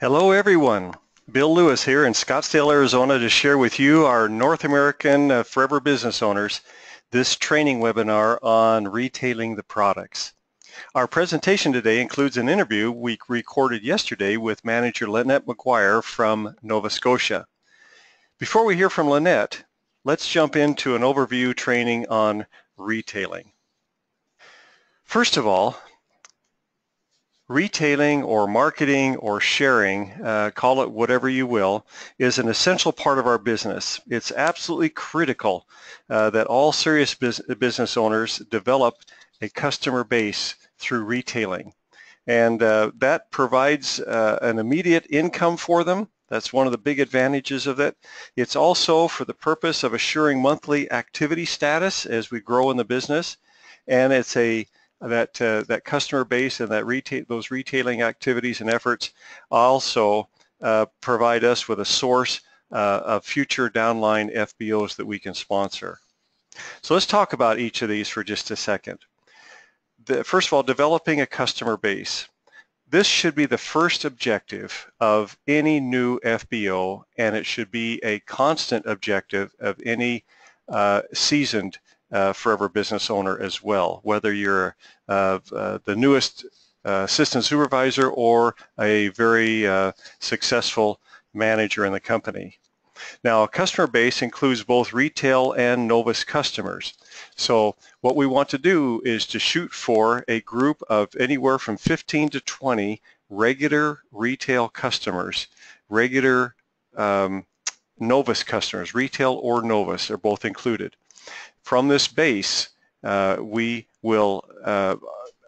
Hello everyone. Bill Lewis here in Scottsdale, Arizona to share with you our North American uh, Forever Business Owners this training webinar on retailing the products. Our presentation today includes an interview we recorded yesterday with manager Lynette McGuire from Nova Scotia. Before we hear from Lynette, let's jump into an overview training on retailing. First of all, retailing or marketing or sharing, uh, call it whatever you will, is an essential part of our business. It's absolutely critical uh, that all serious business owners develop a customer base through retailing. And uh, that provides uh, an immediate income for them. That's one of the big advantages of it. It's also for the purpose of assuring monthly activity status as we grow in the business. And it's a that uh, that customer base and that retail those retailing activities and efforts also uh, provide us with a source uh, of future downline FBOs that we can sponsor. So let's talk about each of these for just a second. The, first of all, developing a customer base. This should be the first objective of any new FBO, and it should be a constant objective of any uh, seasoned uh, forever business owner as well, whether you're uh, uh, the newest uh, assistant supervisor or a very uh, successful manager in the company. Now, a customer base includes both retail and Novus customers. So what we want to do is to shoot for a group of anywhere from 15 to 20 regular retail customers, regular um, Novus customers, retail or Novus are both included. From this base, uh, we will uh,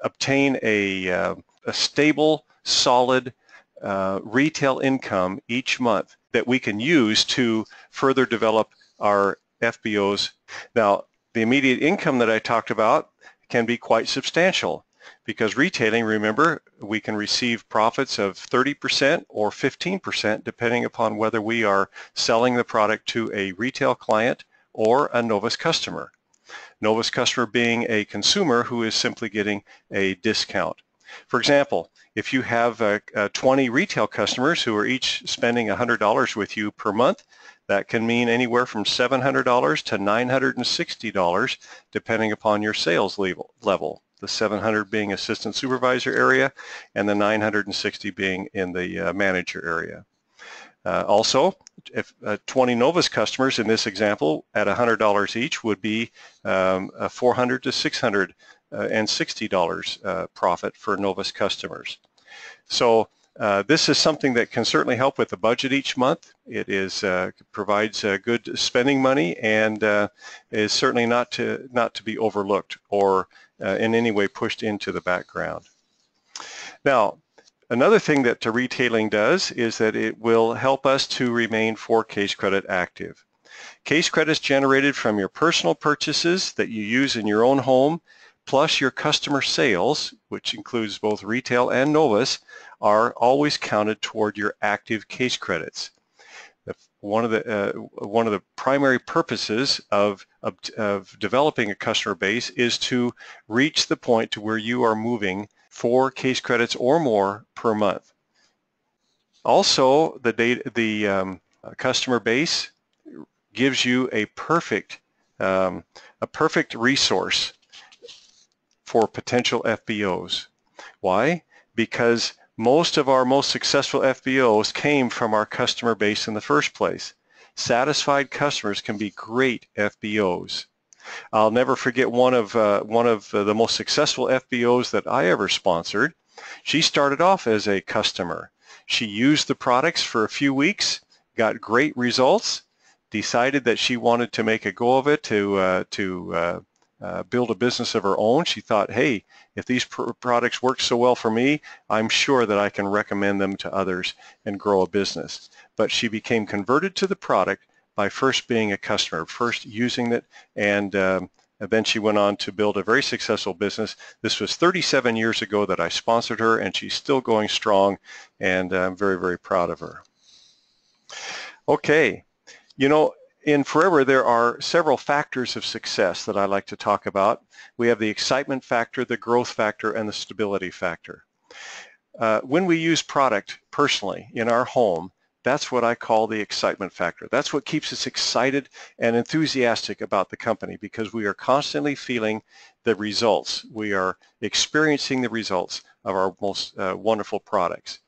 obtain a, uh, a, stable, solid uh, retail income each month that we can use to further develop our FBOs. Now, the immediate income that I talked about can be quite substantial because retailing, remember, we can receive profits of 30% or 15% depending upon whether we are selling the product to a retail client or a Novus customer. Novus customer being a consumer who is simply getting a discount. For example, if you have uh, uh, 20 retail customers who are each spending $100 with you per month, that can mean anywhere from $700 to $960 depending upon your sales level. The 700 being assistant supervisor area and the 960 being in the uh, manager area. Uh, also, if uh, 20 Novus customers in this example at $100 each would be um, a 400 to 600 uh, and $60 uh, profit for Novus customers. So uh, this is something that can certainly help with the budget each month. It is uh, provides good spending money and is certainly not to not to be overlooked or in any way pushed into the background. Now, Another thing that to retailing does is that it will help us to remain four case credit active. Case credits generated from your personal purchases that you use in your own home, plus your customer sales, which includes both retail and Novus, are always counted toward your active case credits. One of the uh, one of the primary purposes of, of, of developing a customer base is to reach the point to where you are moving four case credits or more per month. Also, the, data, the um, customer base gives you a perfect, um, a perfect resource for potential FBOs. Why? Because most of our most successful FBOs came from our customer base in the first place. Satisfied customers can be great FBOs. I'll never forget one of uh, one of the most successful FBOs that I ever sponsored. She started off as a customer. She used the products for a few weeks, got great results, decided that she wanted to make a go of it to uh, to uh, uh, build a business of her own. She thought, hey, if these pr products work so well for me, I'm sure that I can recommend them to others and grow a business. But she became converted to the product by first being a customer, first using it, and, um, then she went on to build a very successful business. This was 37 years ago that I sponsored her, and she's still going strong, and I'm very, very proud of her. Okay, you know, in Forever, there are several factors of success that I like to talk about. We have the excitement factor, the growth factor, and the stability factor. uh, when we use product personally in our home, that's what I call the excitement factor. That's what keeps us excited and enthusiastic about the company because we are constantly feeling the results. We are experiencing the results of our most uh, wonderful products.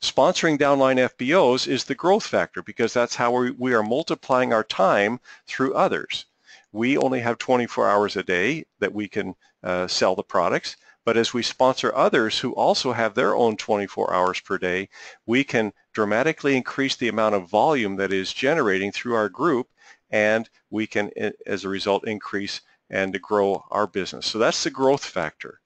Sponsoring downline FBOs is the growth factor because that's how we, we are multiplying our time through others. We only have 24 hours a day that we can uh, sell the products. But as we sponsor others who also have their own 24 hours per day, we can dramatically increase the amount of volume that is generating through our group and we can, eh, as a result, increase and grow our business. So that's the growth factor.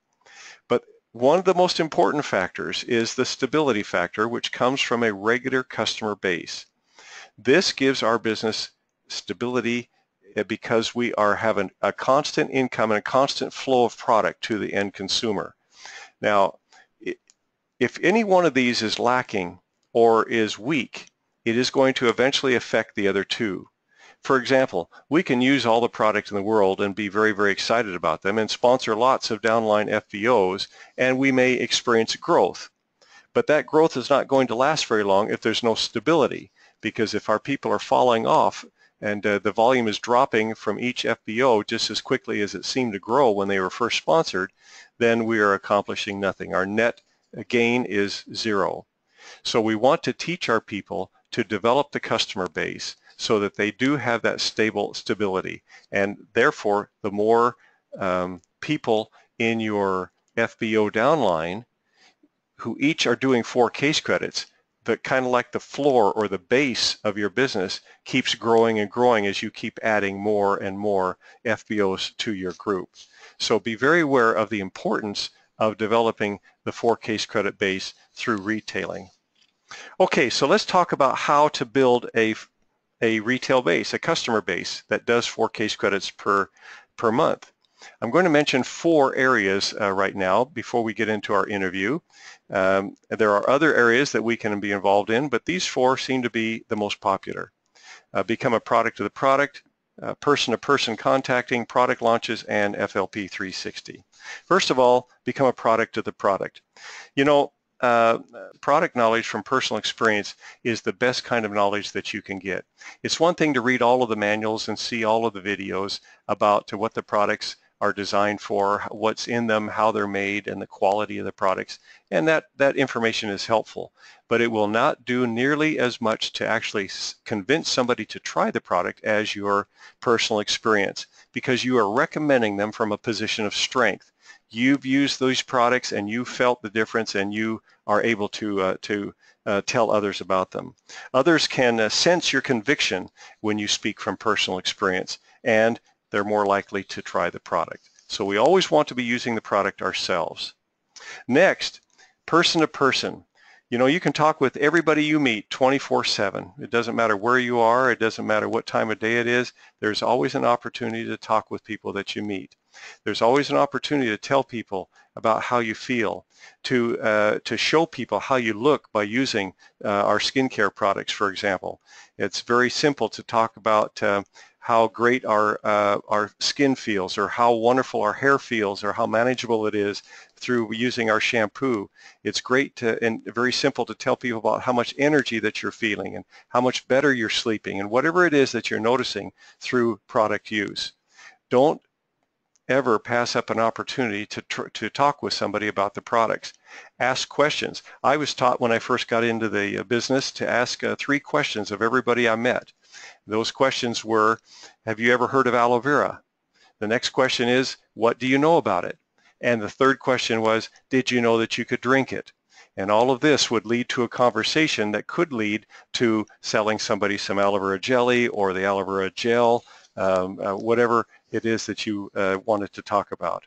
But one of the most important factors is the stability factor, which comes from a regular customer base. This gives our business stability Uh, because we are having a constant income and a constant flow of product to the end consumer. Now, if any one of these is lacking or is weak, it is going to eventually affect the other two. For example, we can use all the products in the world and be very, very excited about them and sponsor lots of downline FBOs and we may experience growth. But that growth is not going to last very long if there's no stability because if our people are falling off and uh, the volume is dropping from each FBO just as quickly as it seemed to grow when they were first sponsored, then we are accomplishing nothing. Our net gain is zero. So we want to teach our people to develop the customer base so that they do have that stable stability. And therefore, the more um, people in your FBO downline who each are doing four case credits, but kind of like the floor or the base of your business keeps growing and growing as you keep adding more and more FBOs to your group. So be very aware of the importance of developing the four case credit base through retailing. Okay, so let's talk about how to build a, a retail base, a customer base that does four case credits per, per month. I'm going to mention four areas uh, right now before we get into our interview. Um, there are other areas that we can be involved in, but these four seem to be the most popular. Uh, become a product of the product, uh, person-to-person -person contacting, product launches, and FLP 360. First of all, become a product of the product. You know, uh, product knowledge from personal experience is the best kind of knowledge that you can get. It's one thing to read all of the manuals and see all of the videos about to what the products are designed for, what's in them, how they're made, and the quality of the products. And that, that information is helpful, but it will not do nearly as much to actually convince somebody to try the product as your personal experience because you are recommending them from a position of strength. You've used those products and you felt the difference and you are able to, uh, to uh, tell others about them. Others can uh, sense your conviction when you speak from personal experience and they're more likely to try the product. So we always want to be using the product ourselves. Next, person to person. You know, you can talk with everybody you meet 24-7. It doesn't matter where you are. It doesn't matter what time of day it is. There's always an opportunity to talk with people that you meet. There's always an opportunity to tell people about how you feel, to, uh, to show people how you look by using uh, our skincare products, for example. It's very simple to talk about uh, how great our, uh, our skin feels or how wonderful our hair feels or how manageable it is through using our shampoo. It's great to, and very simple to tell people about how much energy that you're feeling and how much better you're sleeping and whatever it is that you're noticing through product use. Don't ever pass up an opportunity to, to talk with somebody about the products. Ask questions. I was taught when I first got into the uh, business to ask uh, three questions of everybody I met. Those questions were, have you ever heard of aloe vera? The next question is, what do you know about it? And the third question was, did you know that you could drink it? And all of this would lead to a conversation that could lead to selling somebody some aloe vera jelly or the aloe vera gel, um, uh, whatever it is that you uh, wanted to talk about.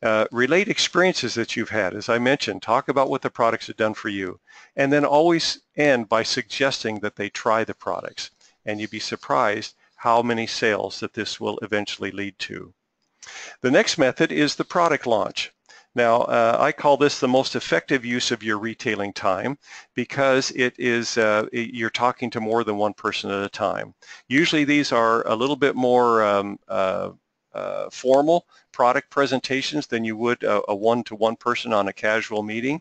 Uh, relate experiences that you've had. As I mentioned, talk about what the products have done for you. And then always end by suggesting that they try the products and you'd be surprised how many sales that this will eventually lead to. The next method is the product launch. Now, uh, I call this the most effective use of your retailing time because it is uh, you're talking to more than one person at a time. Usually these are a little bit more um, uh, uh formal product presentations than you would a, one-to-one person on a casual meeting.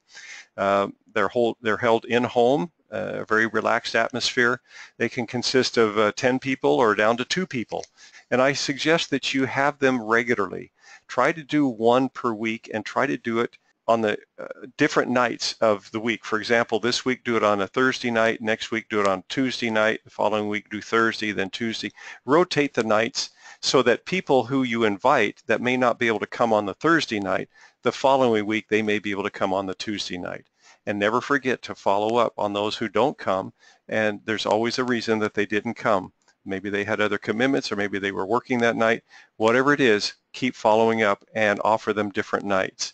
Uh, they're, hold, they're held in home, uh, a very relaxed atmosphere. They can consist of uh, 10 people or down to two people. And I suggest that you have them regularly. Try to do one per week and try to do it on the uh, different nights of the week. For example, this week do it on a Thursday night, next week do it on Tuesday night, the following week do Thursday, then Tuesday. Rotate the nights so that people who you invite that may not be able to come on the Thursday night, the following week they may be able to come on the Tuesday night. And never forget to follow up on those who don't come, and there's always a reason that they didn't come. Maybe they had other commitments or maybe they were working that night. Whatever it is, keep following up and offer them different nights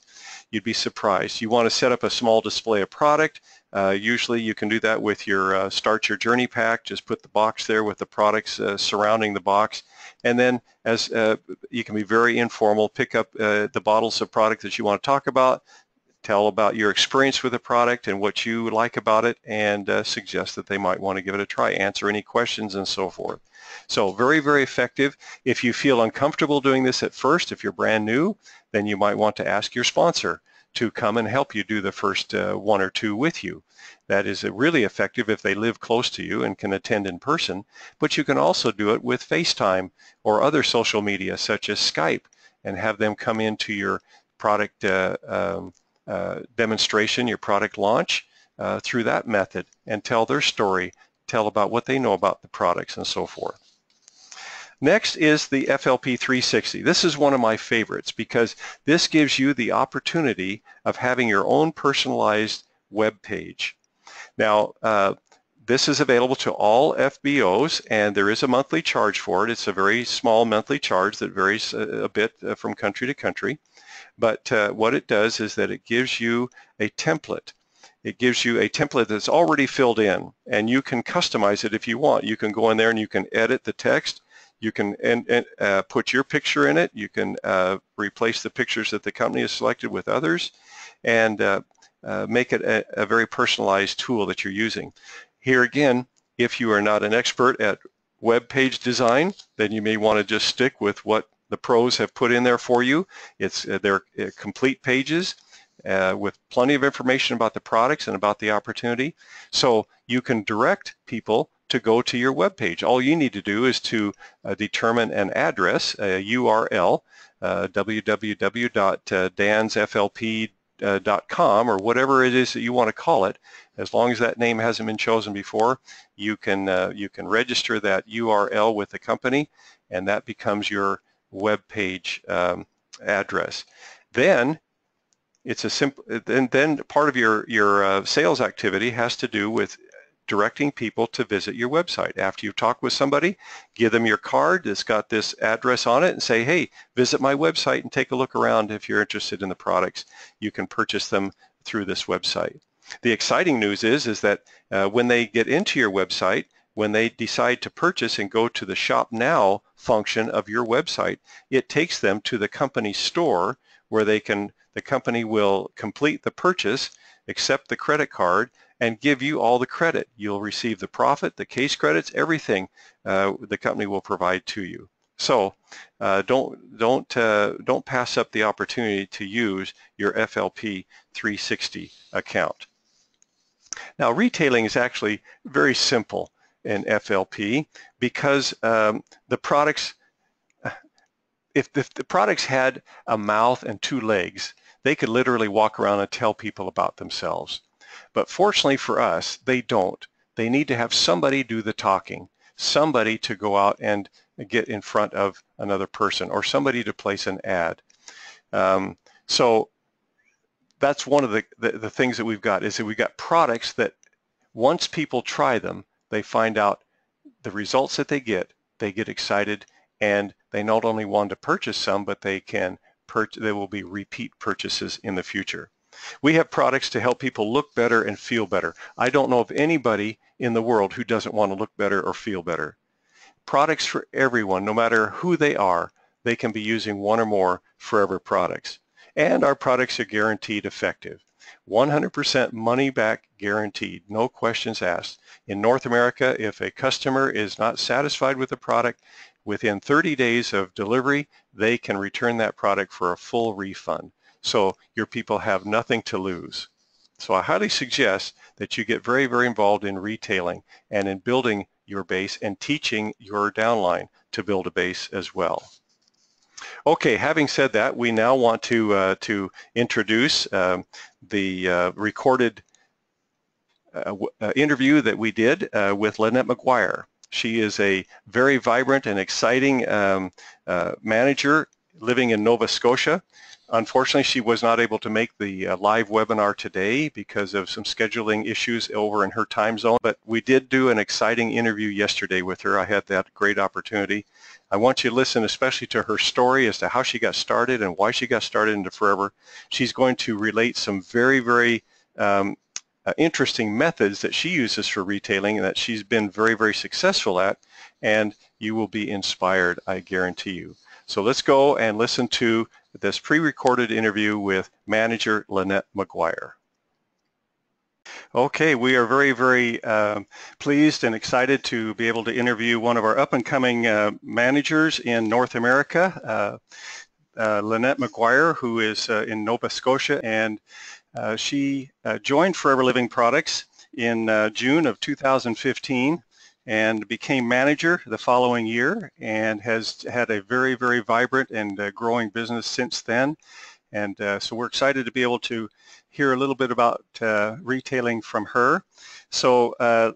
you'd be surprised. You want to set up a small display of product. Uh, usually you can do that with your uh, Start Your Journey pack. Just put the box there with the products uh, surrounding the box. And then as uh, you can be very informal, pick up uh, the bottles of product that you want to talk about, tell about your experience with the product and what you like about it, and uh, suggest that they might want to give it a try, answer any questions and so forth. So very, very effective. If you feel uncomfortable doing this at first, if you're brand new, then you might want to ask your sponsor to come and help you do the first uh, one or two with you. That is really effective if they live close to you and can attend in person, but you can also do it with FaceTime or other social media such as Skype and have them come into your product uh, um, uh, demonstration, your product launch uh, through that method and tell their story, tell about what they know about the products and so forth. Next is the FLP 360. This is one of my favorites because this gives you the opportunity of having your own personalized web page. Now, uh, this is available to all FBOs and there is a monthly charge for it. It's a very small monthly charge that varies a, a bit uh, from country to country. But uh, what it does is that it gives you a template. It gives you a template that's already filled in and you can customize it if you want. You can go in there and you can edit the text you can and, and uh, put your picture in it. You can uh, replace the pictures that the company has selected with others and uh, uh, make it a, a, very personalized tool that you're using. Here again, if you are not an expert at web page design, then you may want to just stick with what the pros have put in there for you. It's uh, They're uh, complete pages uh, with plenty of information about the products and about the opportunity. So you can direct people to go to your web page. All you need to do is to uh, determine an address, a URL, uh, www.dansflp.com or whatever it is that you want to call it. As long as that name hasn't been chosen before, you can uh, you can register that URL with the company, and that becomes your web page um, address. Then it's a simple. Then then part of your your uh, sales activity has to do with directing people to visit your website. After you talk with somebody, give them your card that's got this address on it and say, hey, visit my website and take a look around if you're interested in the products. You can purchase them through this website. The exciting news is, is that uh, when they get into your website, when they decide to purchase and go to the Shop Now function of your website, it takes them to the company store where they can, the company will complete the purchase, accept the credit card, and give you all the credit. You'll receive the profit, the case credits, everything uh, the company will provide to you. So uh, don't don't uh, don't pass up the opportunity to use your FLP 360 account. Now retailing is actually very simple in FLP because um, the products if, if the products had a mouth and two legs, they could literally walk around and tell people about themselves. But fortunately for us, they don't. They need to have somebody do the talking, somebody to go out and get in front of another person or somebody to place an ad. Um, so that's one of the, the, the things that we've got is that we've got products that once people try them, they find out the results that they get, they get excited, and they not only want to purchase some, but they can they will be repeat purchases in the future. We have products to help people look better and feel better. I don't know of anybody in the world who doesn't want to look better or feel better. Products for everyone, no matter who they are, they can be using one or more forever products. And our products are guaranteed effective. 100% money back guaranteed, no questions asked. In North America, if a customer is not satisfied with the product, within 30 days of delivery, they can return that product for a full refund. So your people have nothing to lose. So I highly suggest that you get very, very involved in retailing and in building your base and teaching your downline to build a base as well. Okay, having said that, we now want to uh, to introduce um, the uh, recorded uh, uh interview that we did uh, with Lynette McGuire. She is a very vibrant and exciting um, uh, manager living in Nova Scotia. Unfortunately, she was not able to make the uh, live webinar today because of some scheduling issues over in her time zone, but we did do an exciting interview yesterday with her. I had that great opportunity. I want you to listen especially to her story as to how she got started and why she got started into Forever. She's going to relate some very, very um, uh, interesting methods that she uses for retailing and that she's been very, very successful at, and you will be inspired, I guarantee you. So let's go and listen to this pre-recorded interview with manager Lynette McGuire. Okay, we are very, very uh, pleased and excited to be able to interview one of our up-and-coming uh, managers in North America, uh, uh Lynette McGuire, who is uh, in Nova Scotia, and uh, she joined Forever Living Products in June of 2015 and became manager the following year and has had a very, very vibrant and uh, growing business since then. And uh, so we're excited to be able to hear a little bit about uh, retailing from her. So uh,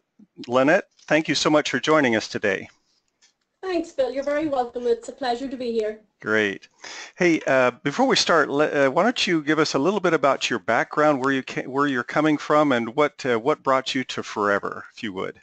Lynette, thank you so much for joining us today. Thanks, Bill. You're very welcome. It's a pleasure to be here. Great. Hey, uh, before we start, uh, why don't you give us a little bit about your background, where you where you're coming from, and what uh, what brought you to Forever, if you would.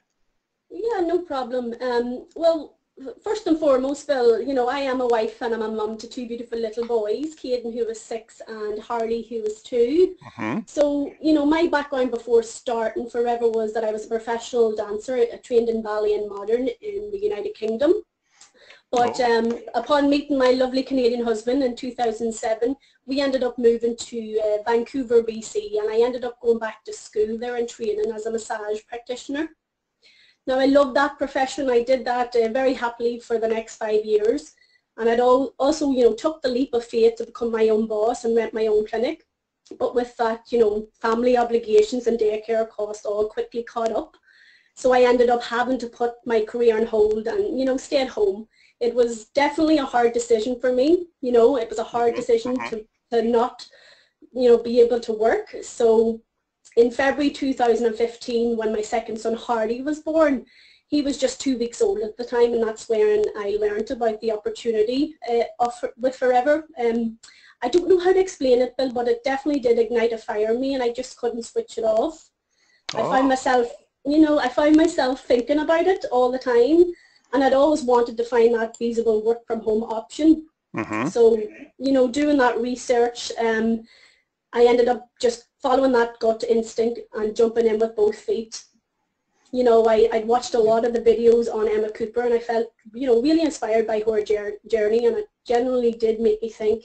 Yeah, no problem. Um, well, first and foremost, Bill, you know, I am a wife and I'm a mum to two beautiful little boys, Caden who was six and Harley who was 2 mm-hmm. So, you know, my background before starting Forever was that I was a professional dancer, uh, trained in ballet and modern in the United Kingdom. But oh. um, upon meeting my lovely Canadian husband in 2007, we ended up moving to uh, Vancouver, BC, and I ended up going back to school there and training as a massage practitioner. Now I love that profession. I did that uh, very happily for the next five years. And I'd also, you know, took the leap of faith to become my own boss and rent my own clinic. But with that, you know, family obligations and daycare costs all quickly caught up. So I ended up having to put my career on hold and, you know, stay at home. It was definitely a hard decision for me. You know, it was a hard decision to, to not, you know, be able to work. So in February 2015 when my second son Hardy was born. He was just two weeks old at the time and that's when I learned about the opportunity uh, of, with Forever. Um, I don't know how to explain it, Bill, but it definitely did ignite a fire in me and I just couldn't switch it off. Oh. I found myself, you know, I found myself thinking about it all the time and I'd always wanted to find that feasible work from home option. Mm-hmm. So, you know, doing that research, um, I ended up just following that gut instinct and jumping in with both feet. You know, I, I'd watched a lot of the videos on Emma Cooper and I felt, you know, really inspired by her journey and it generally did make me think,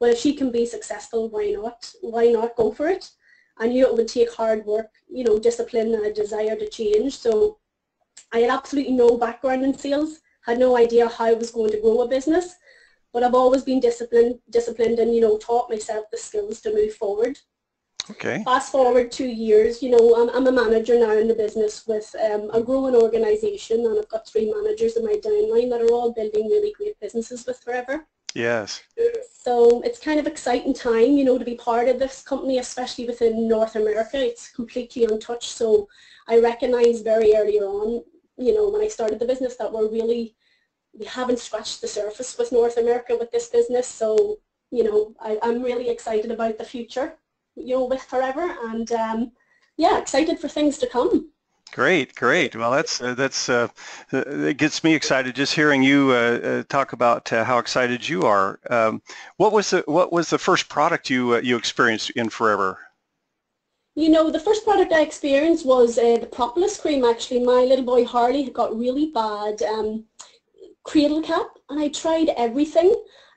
well, if she can be successful, why not? Why not go for it? I knew it would take hard work, you know, discipline and a desire to change. So I had absolutely no background in sales, had no idea how I was going to grow a business, but I've always been disciplined, disciplined and, you know, taught myself the skills to move forward. Okay. Fast forward two years, you know, I'm, I'm a manager now in the business with um, a growing organisation and I've got three managers in my downline that are all building really great businesses with Forever. Yes. So it's kind of exciting time, you know, to be part of this company, especially within North America. It's completely untouched. So I recognized very early on, you know, when I started the business that we're really, we haven't scratched the surface with North America with this business. So, you know, I, I'm really excited about the future you know, with Forever and um, yeah, excited for things to come. Great, great. Well, that's uh, that's uh, it gets me excited just hearing you uh, uh talk about uh, how excited you are. Um, what was the what was the first product you uh, you experienced in Forever? You know, the first product I experienced was the propolis cream. Actually, my little boy Harley had got really bad um, cradle cap, and I tried everything,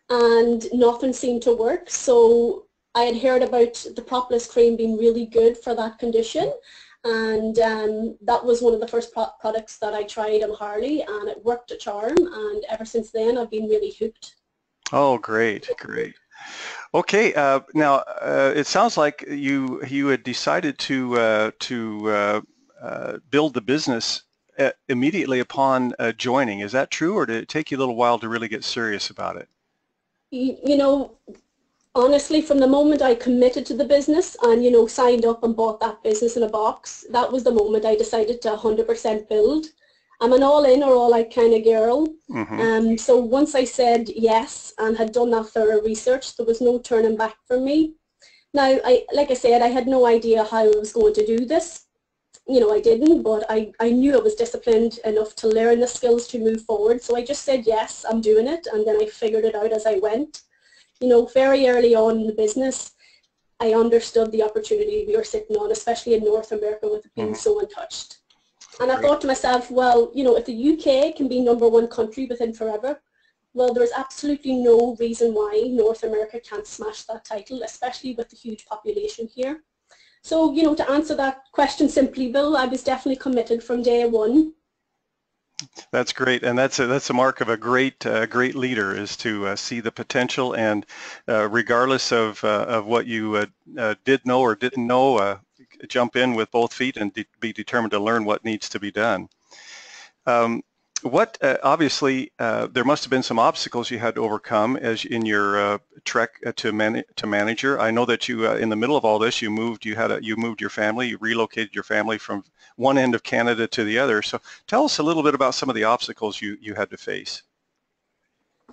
and nothing seemed to work. So I had heard about the propolis cream being really good for that condition and um, that was one of the first pro products that I tried on Harley and it worked a charm and ever since then I've been really hooked. Oh great, great. Okay, uh, now uh, it sounds like you you had decided to uh, to uh, uh, build the business immediately upon joining. Is that true, or did it take you a little while to really get serious about it? You, you know, honestly, from the moment I committed to the business and, you know, signed up and bought that business in a box, that was the moment I decided to 100% build. I'm an all-in or all-out kind of girl. Mm-hmm. Um, so once I said yes and had done that thorough research, there was no turning back for me. Now, I, like I said, I had no idea how I was going to do this. You know, I didn't, but I, I knew I was disciplined enough to learn the skills to move forward. So I just said, yes, I'm doing it. And then I figured it out as I went you know, very early on in the business, I understood the opportunity we were sitting on, especially in North America with it being mm. so untouched. And I thought to myself, well, you know, if the UK can be number one country within forever, well, there's absolutely no reason why North America can't smash that title, especially with the huge population here. So, you know, to answer that question simply, Bill, I was definitely committed from day one. That's great, and that's a, that's a mark of a great uh, great leader is to uh, see the potential, and uh, regardless of uh, of what you uh, uh, did know or didn't know, jump in with both feet and de be determined to learn what needs to be done. Um, what uh, obviously uh, there must have been some obstacles you had to overcome as in your uh, trek uh, to man to manager. I know that you uh, in the middle of all this you moved you had a, you moved your family you relocated your family from one end of Canada to the other. So tell us a little bit about some of the obstacles you you had to face.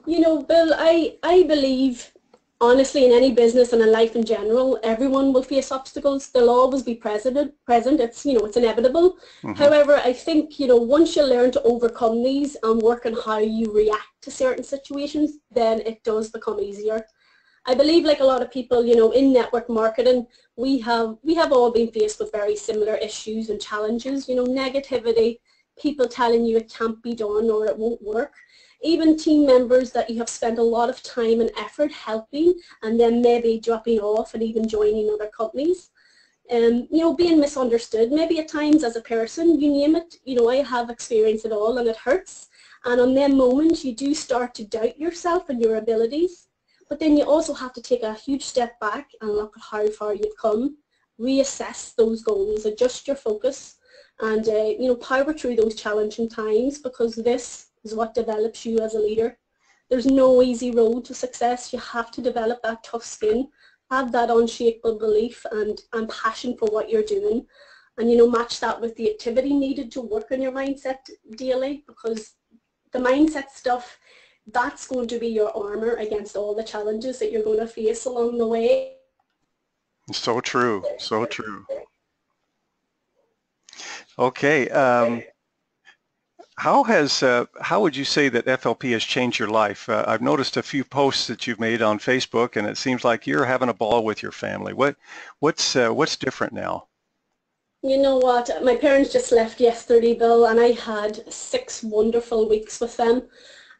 You know, Bill, I I believe honestly, in any business and in life in general, everyone will face obstacles. They'll always be present. Present. It's you know it's inevitable. Mm-hmm. However, I think you know once you learn to overcome these and work on how you react to certain situations, then it does become easier. I believe, like a lot of people, you know, in network marketing, we have we have all been faced with very similar issues and challenges. You know, negativity, people telling you it can't be done or it won't work even team members that you have spent a lot of time and effort helping and then maybe dropping off and even joining other companies. Um, you know, being misunderstood, maybe at times as a person, you name it, you know, I have experienced it all and it hurts. And on them moments, you do start to doubt yourself and your abilities. But then you also have to take a huge step back and look at how far you've come, reassess those goals, adjust your focus, and, uh, you know, power through those challenging times because this is what develops you as a leader. There's no easy road to success. You have to develop that tough skin, have that unshakable belief and, and passion for what you're doing. And, you know, match that with the activity needed to work on your mindset daily because the mindset stuff, that's going to be your armor against all the challenges that you're going to face along the way. So true. So true. Okay. Um, how has uh, how would you say that FLP has changed your life? Uh, I've noticed a few posts that you've made on Facebook, and it seems like you're having a ball with your family. What what's uh, what's different now? You know what? My parents just left yesterday, Bill, and I had six wonderful weeks with them,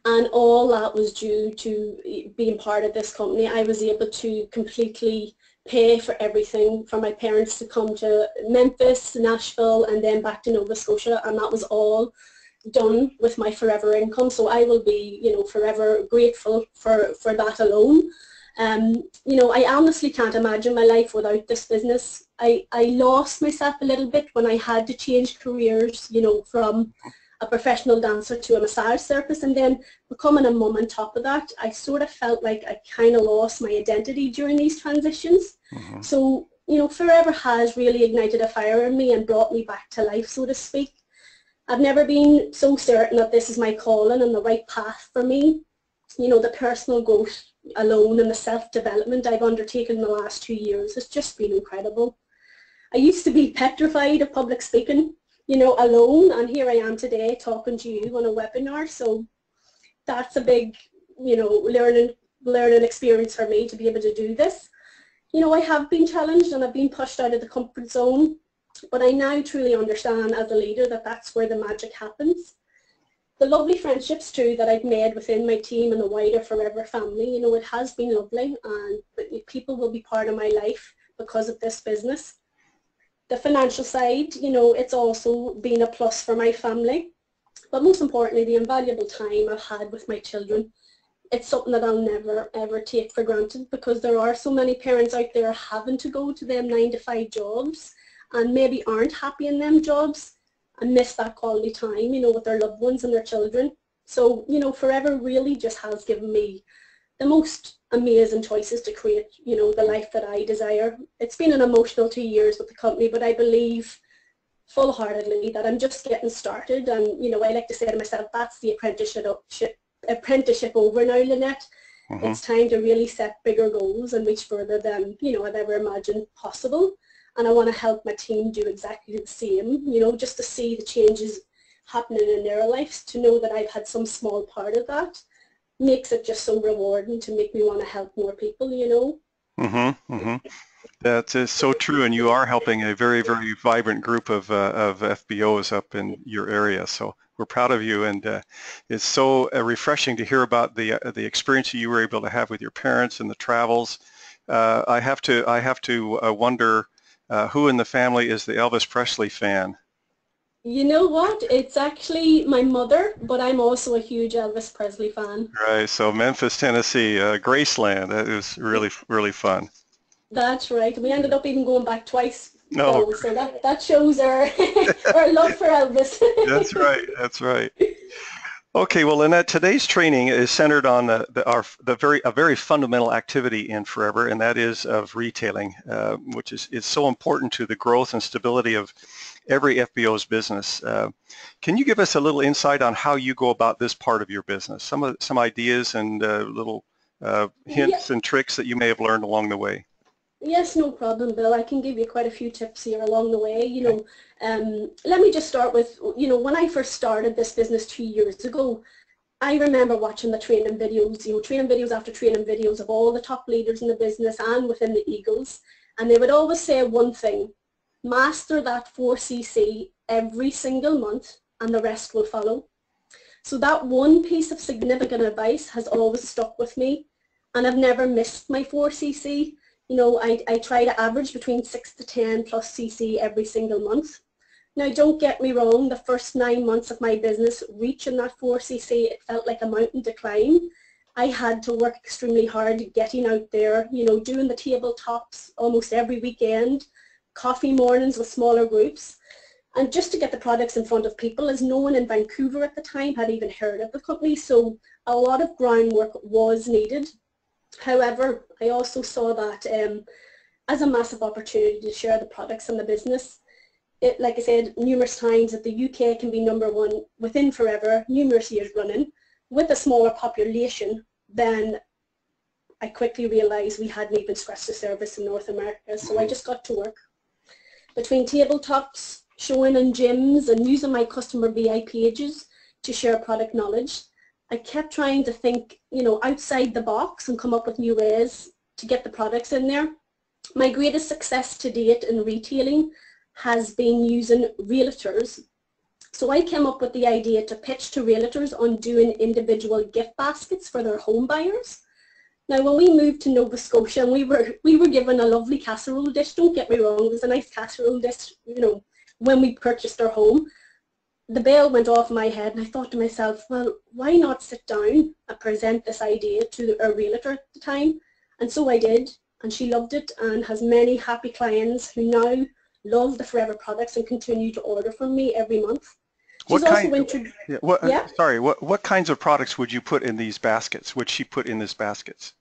and all that was due to being part of this company. I was able to completely pay for everything for my parents to come to Memphis, Nashville, and then back to Nova Scotia, and that was all done with my forever income. So I will be, you know, forever grateful for, for that alone. Um, you know, I honestly can't imagine my life without this business. I, I lost myself a little bit when I had to change careers, you know, from a professional dancer to a massage therapist and then becoming a mum on top of that, I sort of felt like I kind of lost my identity during these transitions. Mm-hmm. So, you know, Forever has really ignited a fire in me and brought me back to life, so to speak. I've never been so certain that this is my calling and the right path for me. You know, the personal growth alone and the self-development I've undertaken in the last two years has just been incredible. I used to be petrified of public speaking, you know, alone, and here I am today talking to you on a webinar. So that's a big, you know, learning learning experience for me to be able to do this. You know, I have been challenged and I've been pushed out of the comfort zone but I now truly understand as a leader that that's where the magic happens. The lovely friendships too that I've made within my team and the wider Forever family, you know, it has been lovely and people will be part of my life because of this business. the financial side, you know, it's also been a plus for my family. But most importantly, the invaluable time I've had with my children. It's something that I'll never ever take for granted because there are so many parents out there having to go to them nine to five jobs and maybe aren't happy in them jobs and miss that quality time, you know, with their loved ones and their children. So, you know, Forever really just has given me the most amazing choices to create, you know, the life that I desire. It's been an emotional two years with the company, but I believe full-heartedly that I'm just getting started and, you know, I like to say to myself, that's the apprenticeship, apprenticeship over now, Lynette. Mm-hmm. It's time to really set bigger goals and reach further than, you know, I've ever imagined possible. And I want to help my team do exactly the same, you know, just to see the changes happening in their lives, to know that I've had some small part of that makes it just so rewarding to make me want to help more people, you know. Mm-hmm, mm-hmm. That is so true, and you are helping a very, very vibrant group of, uh, of FBOs up in your area. So we're proud of you, and uh, it's so uh, refreshing to hear about the uh, the experience you were able to have with your parents and the travels. Uh, I have to I have to uh, who in the family is the Elvis Presley fan. You know what? It's actually my mother, but I'm also a huge Elvis Presley fan. Right. So Memphis, Tennessee, uh, Graceland. That was really, really fun. That's right. We ended up even going back twice. No. Though, so that, that shows our, our love for Elvis. That's right. That's right. Okay, well, Lynette, today's training is centered on the, the, our, the very, a very fundamental activity in Forever, and that is of retailing, uh, which is, is so important to the growth and stability of every FBO's business. Uh, can you give us a little insight on how you go about this part of your business? Some some ideas and uh, little uh, hints yeah. and tricks that you may have learned along the way. Yes, no problem, Bill. I can give you quite a few tips here along the way. You know, um, let me just start with, you know, when I first started this business two years ago, I remember watching the training videos, you know, training videos after training videos of all the top leaders in the business and within the Eagles. And they would always say one thing, master that 4cc every single month and the rest will follow. So that one piece of significant advice has always stuck with me and I've never missed my 4cc. You know, I, I try to average between 6 to 10 plus cc every single month. Now don't get me wrong, the first nine months of my business reaching that 4cc, it felt like a mountain to climb. I had to work extremely hard getting out there, you know, doing the tabletops almost every weekend, coffee mornings with smaller groups. And just to get the products in front of people, as no one in Vancouver at the time had even heard of the company, so a lot of groundwork was needed. However, I also saw that um, as a massive opportunity to share the products and the business. It, like I said numerous times, that the UK can be number one within forever, numerous years running, with a smaller population, then I quickly realised we hadn't even scratched the surface in North America, so I just got to work between tabletops, showing in gyms and using my customer VI pages to share product knowledge. I kept trying to think, you know, outside the box and come up with new ways to get the products in there. My greatest success to date in retailing has been using realtors. So I came up with the idea to pitch to realtors on doing individual gift baskets for their home buyers. Now, when we moved to Nova Scotia, we were we were given a lovely casserole dish. Don't get me wrong; it was a nice casserole dish. You know, when we purchased our home, the bell went off my head, and I thought to myself, well, why not sit down and present this idea to a realtor at the time? And so I did, and she loved it, and has many happy clients who now love the Forever products and continue to order from me every month. She's what kind? yeah, what, uh, yeah? Sorry. What what kinds of products would you put in these baskets? Would she put in these baskets?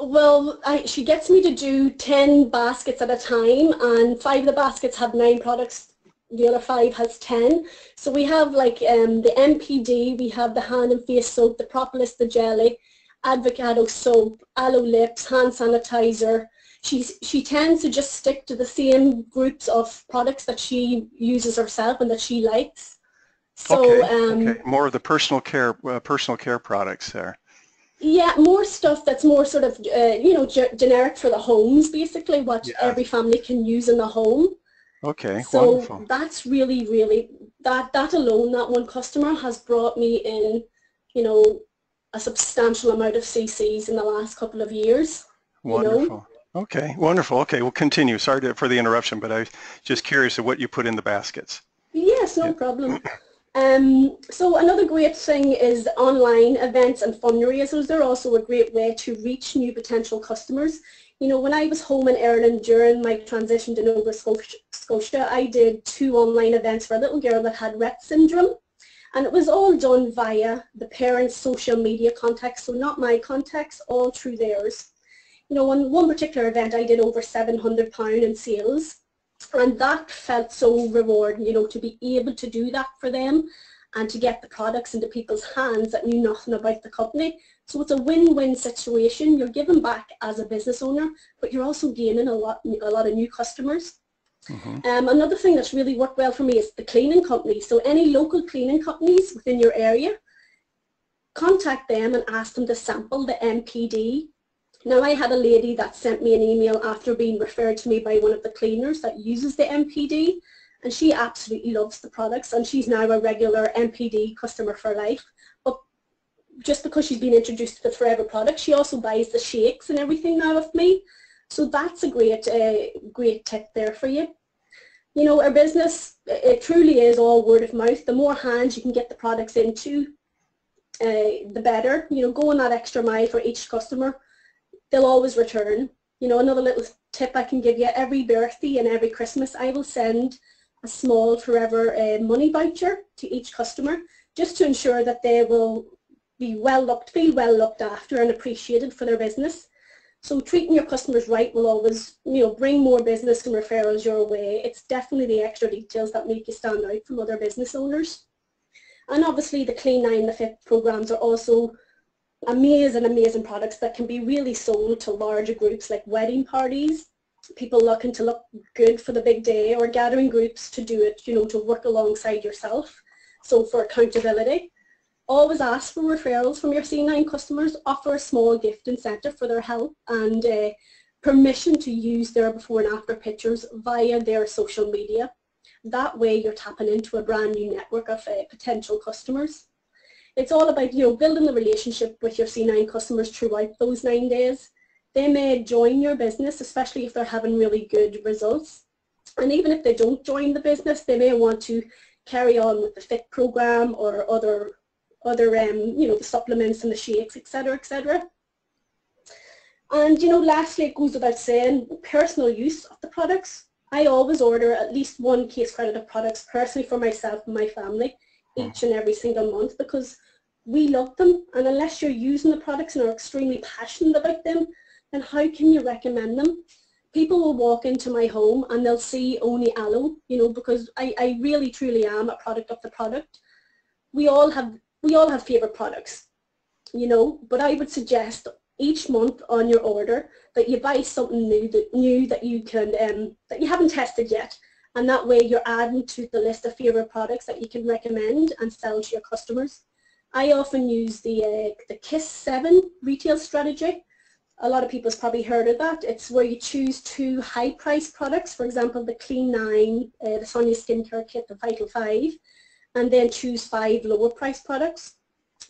Well, I, she gets me to do 10 baskets at a time and five of the baskets have nine products, the other five has 10. So we have like um, the MPD, we have the hand and face soap, the propolis, the jelly, avocado soap, aloe lips, hand sanitizer. She's, she tends to just stick to the same groups of products that she uses herself and that she likes. So, okay, um, okay. more of the personal care, uh, personal care products there. Yeah, more stuff that's more sort of, uh, you know, ge generic for the homes, basically, what yeah. every family can use in the home. Okay, so wonderful. that's really, really, that, that alone, that one customer has brought me in, you know, a substantial amount of CCs in the last couple of years. Wonderful. You know? Okay, wonderful. Okay, we'll continue. Sorry to, for the interruption, but I was just curious of what you put in the baskets. Yes, no yeah. problem. Um, so another great thing is online events and fundraisers. They're also a great way to reach new potential customers. You know, when I was home in Ireland during my transition to Nova Scotia, I did two online events for a little girl that had Rett syndrome. And it was all done via the parents' social media contacts, so not my contacts, all through theirs. You know, on one particular event I did over £700 in sales and that felt so rewarding, you know, to be able to do that for them and to get the products into people's hands that knew nothing about the company. So it's a win-win situation. You're giving back as a business owner, but you're also gaining a lot, a lot of new customers. Mm-hmm. Um, another thing that's really worked well for me is the cleaning company. So any local cleaning companies within your area, contact them and ask them to sample the MPD now I had a lady that sent me an email after being referred to me by one of the cleaners that uses the MPD and she absolutely loves the products and she's now a regular MPD customer for life. But just because she's been introduced to the Forever product, she also buys the shakes and everything now of me. So that's a great, uh, great tip there for you. You know, our business, it truly is all word of mouth. The more hands you can get the products into, uh, the better. You know, going that extra mile for each customer they'll always return. You know, another little tip I can give you, every birthday and every Christmas I will send a small forever uh, money voucher to each customer just to ensure that they will be well looked, feel well looked after and appreciated for their business. So treating your customers right will always, you know, bring more business and referrals your way. It's definitely the extra details that make you stand out from other business owners. And obviously the Clean 9 the Fit programs are also amazing, amazing products that can be really sold to larger groups like wedding parties, people looking to look good for the big day or gathering groups to do it, you know, to work alongside yourself. So for accountability, always ask for referrals from your C9 customers, offer a small gift incentive for their help and uh, permission to use their before and after pictures via their social media. That way you're tapping into a brand new network of uh, potential customers. It's all about, you know, building the relationship with your C9 customers throughout those nine days. They may join your business, especially if they're having really good results. And even if they don't join the business, they may want to carry on with the FIT program or other, other um, you know, the supplements and the shakes, etc., etc. And, you know, lastly, it goes without saying, personal use of the products. I always order at least one case credit of products personally for myself and my family each and every single month because we love them and unless you're using the products and are extremely passionate about them, then how can you recommend them? People will walk into my home and they'll see only aloe, you know, because I, I really truly am a product of the product. We all have we all have favourite products, you know, but I would suggest each month on your order that you buy something new that new that you can um, that you haven't tested yet and that way you're adding to the list of favourite products that you can recommend and sell to your customers. I often use the, uh, the KISS 7 retail strategy. A lot of people have probably heard of that. It's where you choose two high-priced products, for example the Clean 9, uh, the Sonya Skincare Kit, the Vital 5, and then choose five lower-priced products.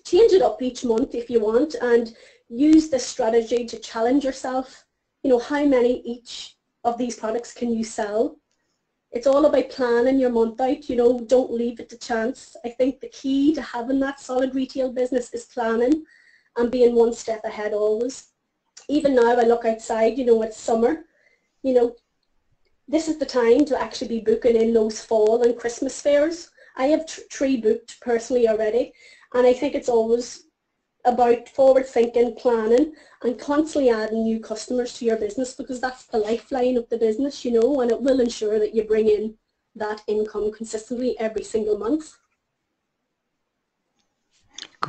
Change it up each month if you want and use this strategy to challenge yourself. You know, how many each of these products can you sell it's all about planning your month out, you know, don't leave it to chance. I think the key to having that solid retail business is planning and being one step ahead always. Even now I uh, look outside, you know, it's summer, you know, this is the time to actually be booking in those fall and Christmas fairs. I have three booked personally already and I think it's always about forward thinking, planning and constantly adding new customers to your business because that's the lifeline of the business, you know, and it will ensure that you bring in that income consistently every single month.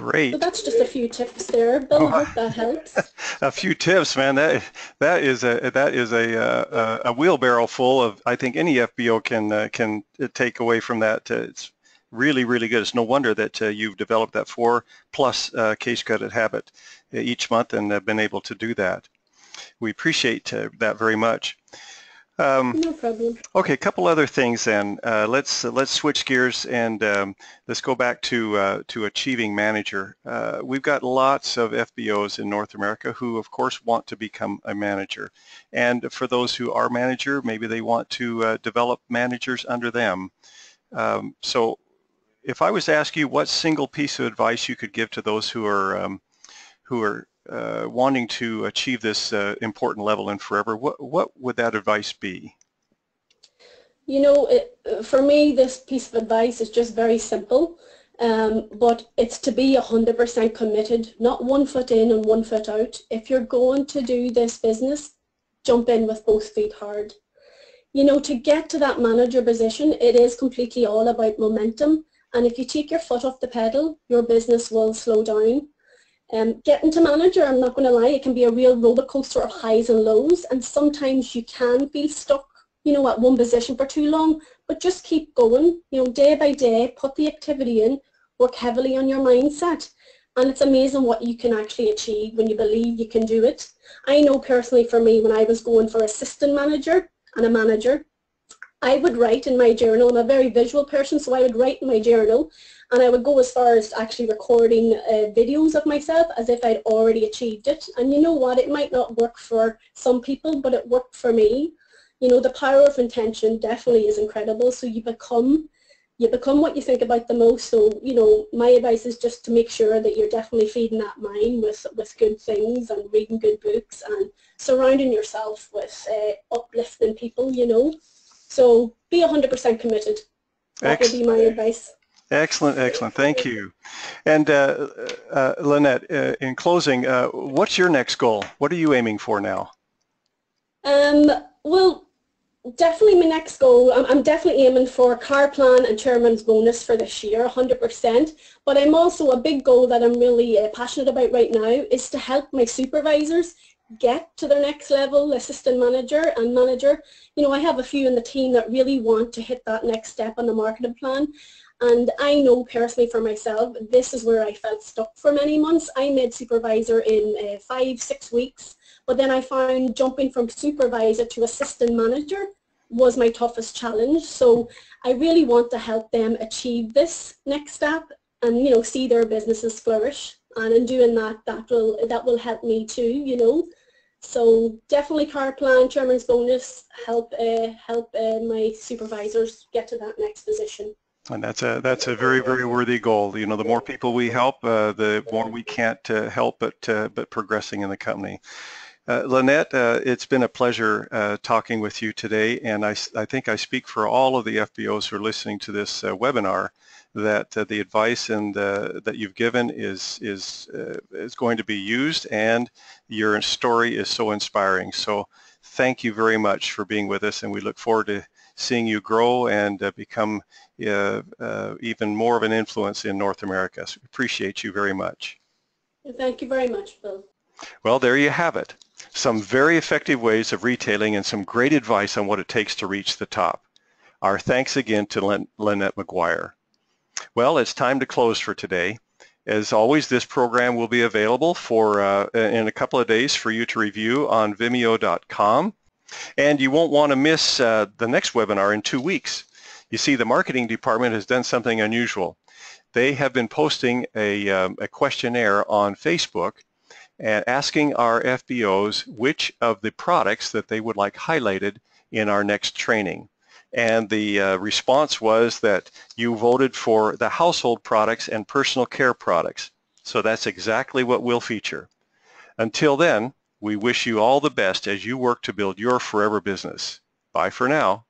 Great. So that's just a few tips there. Bill, oh, I hope that helps. a few tips, man. That that is a that is a a, a wheelbarrow full of I think any FBO can uh, can take away from that. Uh, it's really, really good. It's no wonder that uh, you've developed that four plus uh, case credit habit uh, each month and have been able to do that. We appreciate uh, that very much. Um, no problem. Okay, a couple other things then. Uh, let's uh, let's switch gears and um, let's go back to uh, to achieving manager. Uh, we've got lots of FBOs in North America who, of course, want to become a manager. And for those who are manager, maybe they want to uh, develop managers under them. Um, so, if I was to ask you what single piece of advice you could give to those who are um, who are uh, wanting to achieve this uh, important level in forever, what, what would that advice be? You know, it, for me, this piece of advice is just very simple, um, but it's to be 100% committed, not one foot in and one foot out. If you're going to do this business, jump in with both feet hard. You know, to get to that manager position, it is completely all about momentum. And if you take your foot off the pedal, your business will slow down. Um, getting to manager, I'm not going to lie, it can be a real roller coaster of highs and lows and sometimes you can feel stuck, you know, at one position for too long, but just keep going, you know, day by day, put the activity in, work heavily on your mindset. And it's amazing what you can actually achieve when you believe you can do it. I know personally for me when I was going for assistant manager and a manager, I would write in my journal, I'm a very visual person, so I would write in my journal and I would go as far as actually recording uh, videos of myself as if I'd already achieved it. And you know what, it might not work for some people, but it worked for me. You know, the power of intention definitely is incredible. So you become you become what you think about the most. So, you know, my advice is just to make sure that you're definitely feeding that mind with, with good things and reading good books and surrounding yourself with uh, uplifting people, you know. So be 100% committed. That would be my advice. Excellent, excellent. Thank you. And uh, uh, Lynette, uh, in closing, uh, what's your next goal? What are you aiming for now? Um, well, definitely my next goal, I'm, I'm, definitely aiming for car plan and chairman's bonus for this year, 100%. But I'm also, a big goal that I'm really uh, passionate about right now is to help my supervisors get to their next level, assistant manager and manager. You know, I have a few in the team that really want to hit that next step on the marketing plan. And I know personally for myself, this is where I felt stuck for many months. I made supervisor in uh, five, six weeks, but then I found jumping from supervisor to assistant manager was my toughest challenge. So I really want to help them achieve this next step and, you know, see their businesses flourish. And in doing that, that will, that will help me too, you know. So definitely car plan, chairman's bonus, help, uh, help uh, my supervisors get to that next position. And that's a that's a very very worthy goal. You know, the more people we help, uh, the more we can't uh, help but uh, but progressing in the company. Uh, Lynette, uh, it's been a pleasure uh, talking with you today, and I, I think I speak for all of the FBOs who are listening to this webinar that the advice and that you've given is is is going to be used, and your story is so inspiring. So, thank you very much for being with us, and we look forward to seeing you grow and uh, become uh, uh, even more of an influence in North America. So appreciate you very much. Thank you very much, Bill. Well, there you have it. Some very effective ways of retailing and some great advice on what it takes to reach the top. Our thanks again to Lyn Lynette McGuire. Well, it's time to close for today. As always, this program will be available for uh, in a couple of days for you to review on vimeo.com. And you won't want to miss uh, the next webinar in two weeks. You see, the marketing department has done something unusual. They have been posting a, um, a questionnaire on Facebook and asking our FBOs which of the products that they would like highlighted in our next training. And the uh, response was that you voted for the household products and personal care products. So that's exactly what we'll feature. Until then, we wish you all the best as you work to build your forever business. Bye for now.